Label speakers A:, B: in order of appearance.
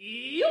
A: Iu!